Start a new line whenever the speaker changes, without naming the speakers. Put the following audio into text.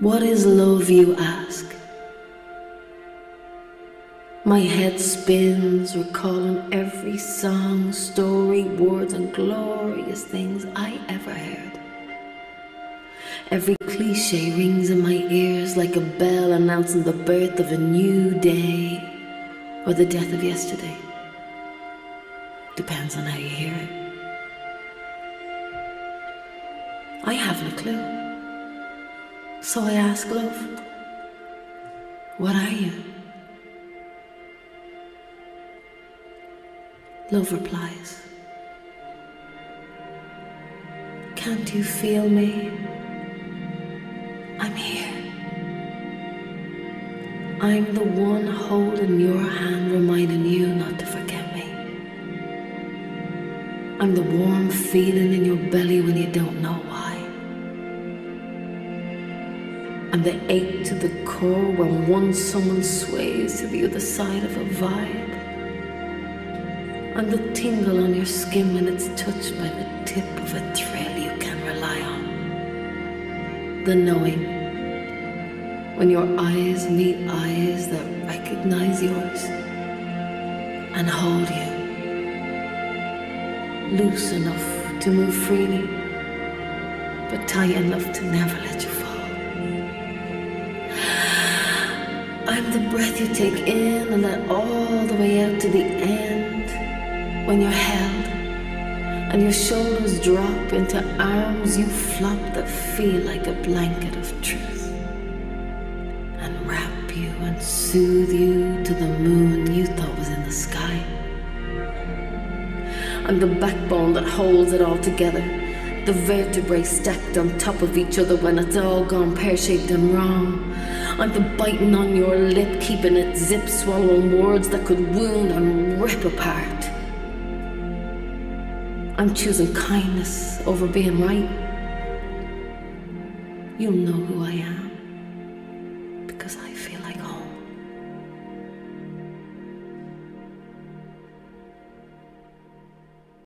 What is love, you ask? My head spins, recalling every song, story, words, and glorious things I ever heard. Every cliche rings in my ears like a bell announcing the birth of a new day or the death of yesterday. Depends on how you hear it. I haven't a clue. So I ask love, what are you? Love replies, Can't you feel me? I'm here. I'm the one holding your hand, reminding you not to forget me. I'm the warm feeling in your belly when you don't know why. I'm the ache to the core when one someone sways to the other side of a vibe. I'm the tingle on your skin when it's touched by the tip of a thrill you can rely on. The knowing. When your eyes meet eyes that recognize yours and hold you. Loose enough to move freely, but tight enough to never let you fall. The breath you take in and let all the way out to the end when you're held and your shoulders drop into arms you flop that feel like a blanket of truth and wrap you and soothe you to the moon you thought was in the sky. I'm the backbone that holds it all together, the vertebrae stacked on top of each other when it's all gone pear shaped and wrong. I'm the biting on your lip, keeping it zip, swallowing words that could wound and rip apart. I'm choosing kindness over being right. You'll know who I am.